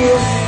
you.